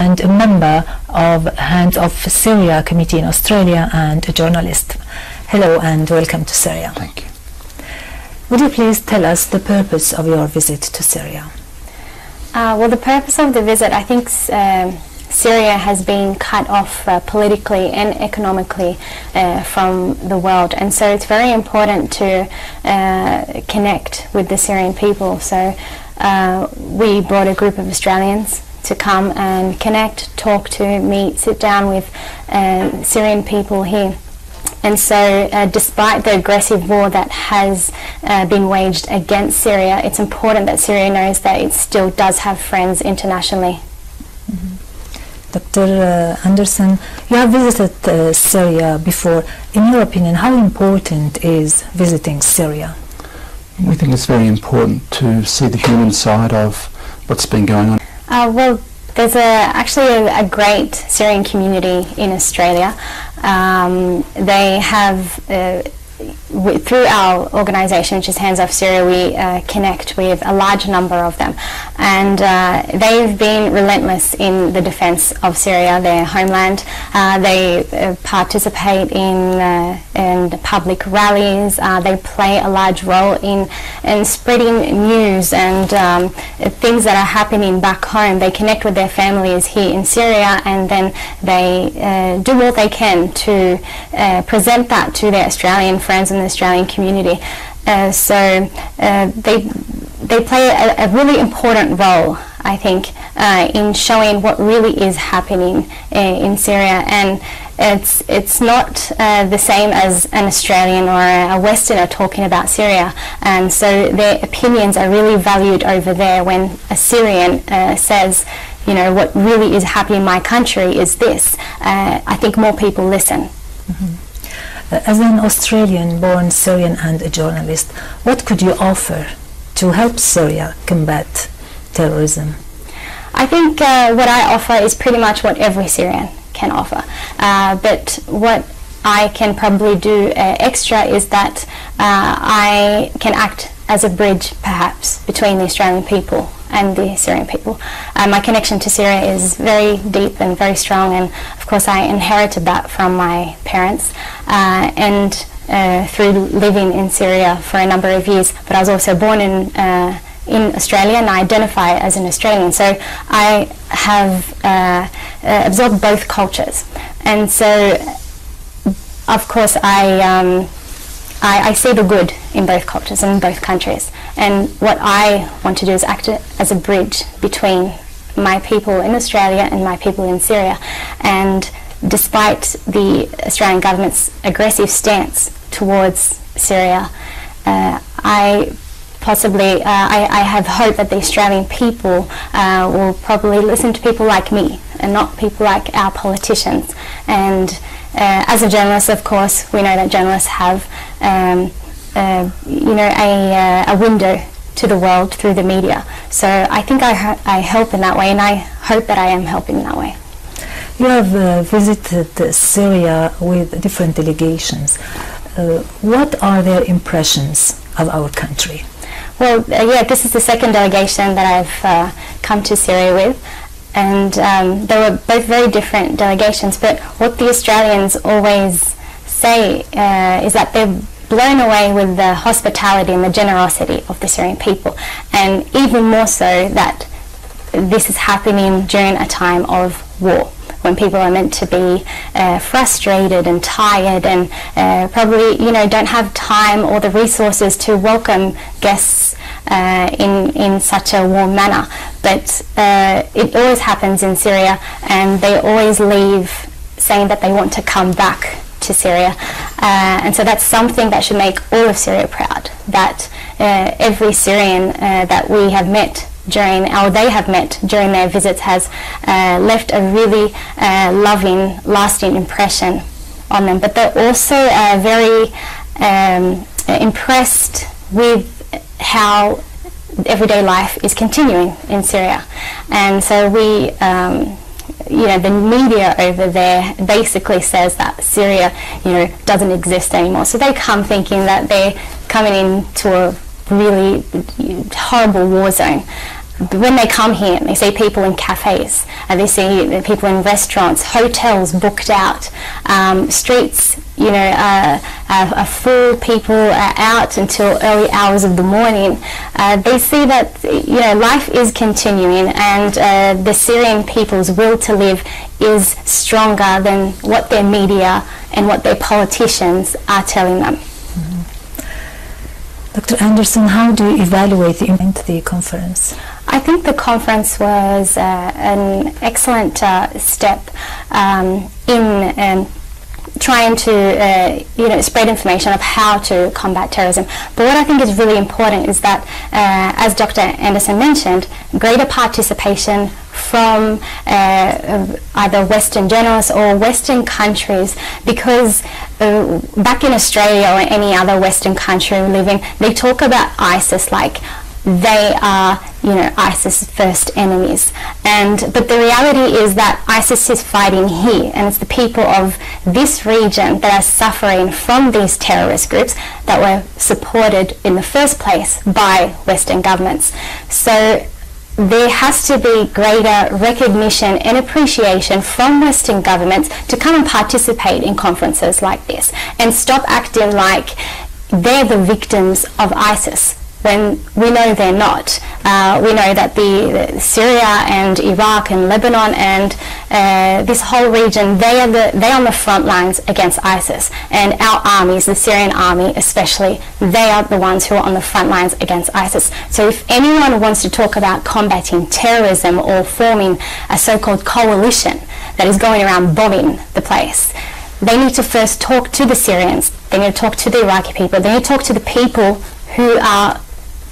and a member of Hands Off Syria Committee in Australia and a journalist. Hello and welcome to Syria. Thank you. Would you please tell us the purpose of your visit to Syria? Uh, well, the purpose of the visit, I think um, Syria has been cut off uh, politically and economically uh, from the world, and so it's very important to uh, connect with the Syrian people. So uh, we brought a group of Australians to come and connect, talk to, meet, sit down with uh, Syrian people here. And so, uh, despite the aggressive war that has uh, been waged against Syria, it's important that Syria knows that it still does have friends internationally. Mm-hmm. Dr. Uh, Anderson, you have visited uh, Syria before. In your opinion, how important is visiting Syria? We think it's very important to see the human side of what's been going on. Uh, well, there's a, actually a, a, great Syrian community in Australia. Um, they have uh, through our organisation, which is Hands Off Syria, we uh, connect with a large number of them, and uh, they've been relentless in the defence of Syria, their homeland. Uh, they uh, participate in uh, in public rallies. Uh, they play a large role in in spreading news and um, things that are happening back home. They connect with their families here in Syria, and then they do what they can to present that to their Australian friends in the Australian community. Uh, so uh, they they play a, a, really important role, I think, uh, in showing what really is happening in, in Syria and it's it's not uh, the same as an Australian or a Westerner talking about Syria, and so their opinions are really valued over there. When a Syrian uh, says, you know, what really is happening in my country is this, uh, I think more people listen. Mm-hmm. As an Australian born Syrian and a journalist, what could you offer to help Syria combat terrorism? I think uh, what I offer is pretty much what every Syrian can offer. Uh, but what I can probably do uh, extra is that uh, I can act as a bridge, perhaps, between the Australian people and the Syrian people. My connection to Syria is very deep and very strong, and of course, I inherited that from my parents. Uh, and uh, through living in Syria for a number of years, but I was also born in uh, in Australia and I identify as an Australian. So I have uh, uh, absorbed both cultures, and so of course I. Um, I, I, see the good in both cultures and in both countries. And what I want to do is act as a bridge between my people in Australia and my people in Syria. And despite the Australian government's aggressive stance towards Syria, uh, I possibly, uh, I, I, have hope that the Australian people uh, will probably listen to people like me and not people like our politicians. And uh, as a journalist, of course, we know that journalists have, um, uh, you know, a, uh, a window to the world through the media. So I think I, I help in that way, and I hope that I am helping in that way. You have uh, visited Syria with different delegations. Uh, what are their impressions of our country? Well, uh, yeah, this is the second delegation that I've come to Syria with and um, they were both very different delegations. But what the Australians always say uh, is that they're blown away with the hospitality and the generosity of the Syrian people, and even more so that this is happening during a time of war when people are meant to be uh, frustrated and tired and uh, probably you know don't have time or the resources to welcome guests uh, in in such a warm manner. But uh, it always happens in Syria, and they always leave saying that they want to come back to Syria, uh, and so that's something that should make all of Syria proud. That uh, every Syrian uh, that we have met during, or they have met during their visits, has uh, left a really loving, lasting impression on them. But they're also very um, impressed with how everyday life is continuing in Syria. And so we, um, you know, the media over there basically says that Syria, you know, doesn't exist anymore. So they come thinking that they're coming into a really horrible war zone. When they come here they see people in cafes, and they see people in restaurants, hotels booked out, um, streets, you know, uh, are, are full, people are out until early hours of the morning. Uh, they see that, you know, life is continuing and uh, the Syrian people's will to live is stronger than what their media and what their politicians are telling them. Dr. Anderson, how do you evaluate the, the conference? I think the conference was uh, an excellent uh, step um, in um, trying to uh, you know spread information of how to combat terrorism. But what I think is really important is that, uh, as Dr. Anderson mentioned, greater participation from uh, either Western journalists or Western countries because uh, back in Australia or any other Western country we live in, they talk about ISIS like they are, you know, ISIS's first enemies. And but the reality is that ISIS is fighting here, and it's the people of this region that are suffering from these terrorist groups that were supported in the first place by Western governments. So there has to be greater recognition and appreciation from Western governments to come and participate in conferences like this and stop acting like they're the victims of ISIS when we know they're not. Uh, we know that the, the, Syria and Iraq and Lebanon and uh, this whole region, they are the they are on the front lines against ISIS. And our armies, the Syrian army especially, they are the ones who are on the front lines against ISIS. So if anyone wants to talk about combating terrorism or forming a so-called coalition that is going around bombing the place, they need to first talk to the Syrians. They need to talk to the Iraqi people. They need to talk to the people who are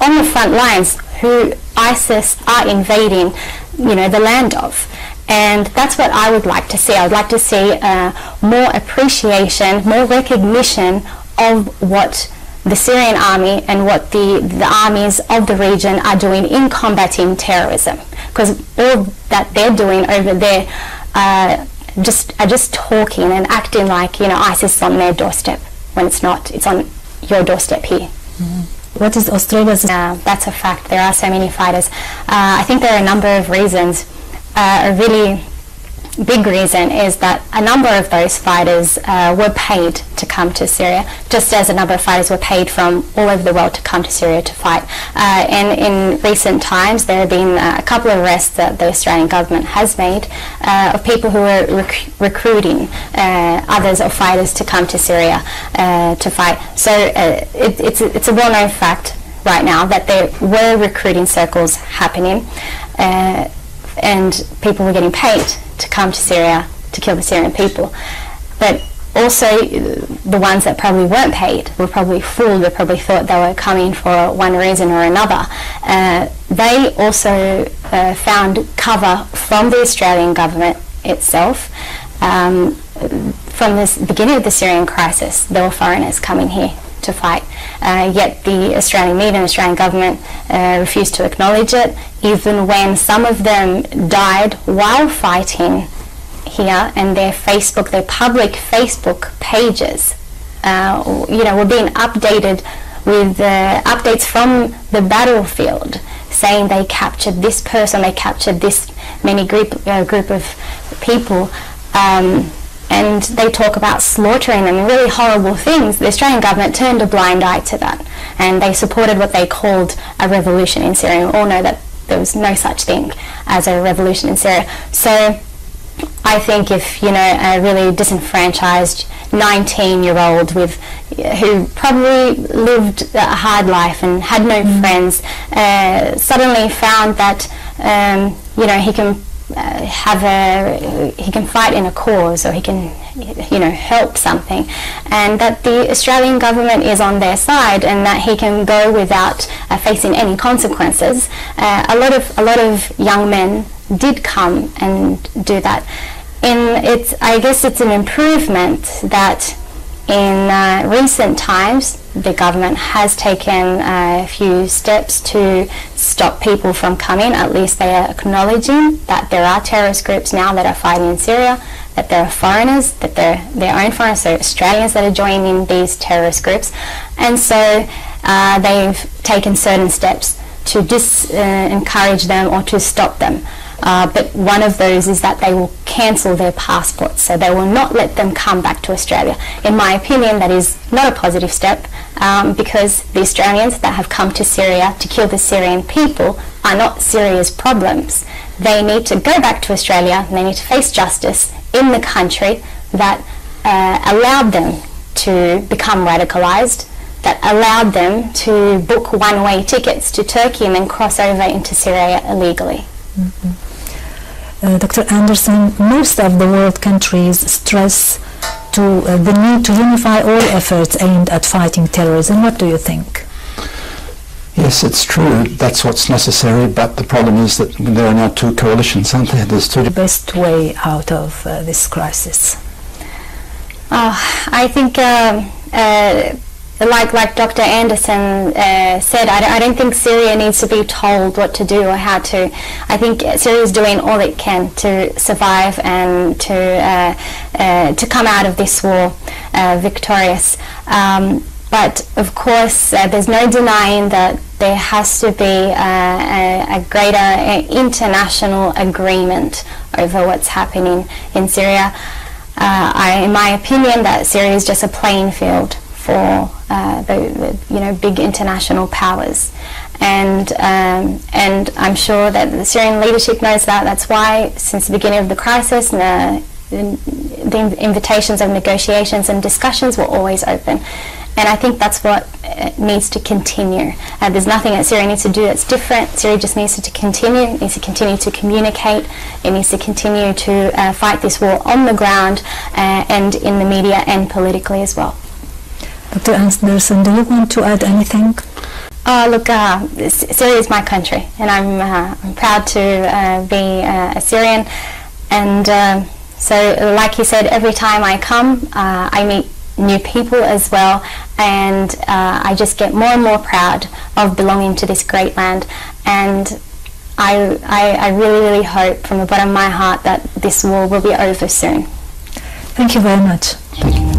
on the front lines who ISIS are invading, you know, the land of. And that's what I would like to see. I would like to see uh, more appreciation, more recognition of what the Syrian army and what the, the armies of the region are doing in combating terrorism. Because all that they're doing over there uh, just are just talking and acting like, you know, ISIS is on their doorstep when it's not. It's on your doorstep here. Mm-hmm. What is Australia's? Uh, that's a fact. There are so many fighters. Uh, I think there are a number of reasons. Uh, really big reason is that a number of those fighters uh, were paid to come to Syria, just as a number of fighters were paid from all over the world to come to Syria to fight. Uh, and in recent times, there have been uh, a couple of arrests that the Australian government has made uh, of people who were rec- recruiting uh, others or fighters to come to Syria uh, to fight. So it, it's, it's a well-known fact right now that there were recruiting circles happening and people were getting paid to come to Syria to kill the Syrian people. But also, the ones that probably weren't paid were probably fooled. They probably thought they were coming for one reason or another. Uh, they also uh, found cover from the Australian government itself. Um, from the beginning of the Syrian crisis, there were foreigners coming here to fight. Uh, yet the Australian media and Australian government uh, refused to acknowledge it, even when some of them died while fighting here, and their Facebook, their public Facebook pages, uh, you know, were being updated with uh, updates from the battlefield saying they captured this person, they captured this many group uh, group of people. Um, and they talk about slaughtering them and really horrible things, the Australian government turned a blind eye to that. And they supported what they called a revolution in Syria. We all know that there was no such thing as a revolution in Syria. So I think if, you know, a really disenfranchised 19-year-old with who probably lived a hard life and had no mm. friends uh, suddenly found that, um, you know, he can uh, have a he can fight in a cause or he can you know help something and that the Australian government is on their side and that he can go without uh, facing any consequences. Uh, a lot of a lot of young men did come and do that. And it's I guess it's an improvement that in uh, recent times, the government has taken a few steps to stop people from coming. At least they are acknowledging that there are terrorist groups now that are fighting in Syria, that there are foreigners, that they're their own foreigners, so Australians that are joining these terrorist groups. And so uh, they've taken certain steps to dis uh, them or to stop them. Uh, but one of those is that they will cancel their passports, so they will not let them come back to Australia. In my opinion, that is not a positive step um, because the Australians that have come to Syria to kill the Syrian people are not Syria's problems. They need to go back to Australia they need to face justice in the country that uh, allowed them to become radicalized, that allowed them to book one-way tickets to Turkey and then cross over into Syria illegally. Uh, Dr. Anderson, most of the world countries stress to uh, the need to unify all efforts aimed at fighting terrorism. What do you think? Yes, it's true. That's what's necessary. But the problem is that there are now two coalitions, aren't there? There's two. The best way out of uh, this crisis. Oh, I think, um, uh, like like Dr. Anderson uh, said, I don't, I don't think Syria needs to be told what to do or how to. I think Syria is doing all it can to survive and to uh, uh to come out of this war uh, victorious. Um, but of course, uh, there's no denying that there has to be a, a greater international agreement over what's happening in Syria. Uh, I, in my opinion, that Syria is just a playing field for uh, the, the, you know big international powers, and um, and I'm sure that the Syrian leadership knows that. That's why since the beginning of the crisis, the, the invitations of negotiations and discussions were always open. And I think that's what uh, needs to continue. Uh, there's nothing that Syria needs to do that's different. Syria just needs to continue. It needs to continue to communicate. It needs to continue to uh, fight this war on the ground uh, and in the media and politically as well. Dr. Anderson, do you want to add anything? Uh, look, uh, Syria is my country, and I'm, uh, I'm proud to uh, be a Syrian. And um, so, like you said, every time I come, I meet new people as well and uh, I just get more and more proud of belonging to this great land and I, I, I, really, really hope from the bottom of my heart that this war will be over soon. Thank you very much. Thank you.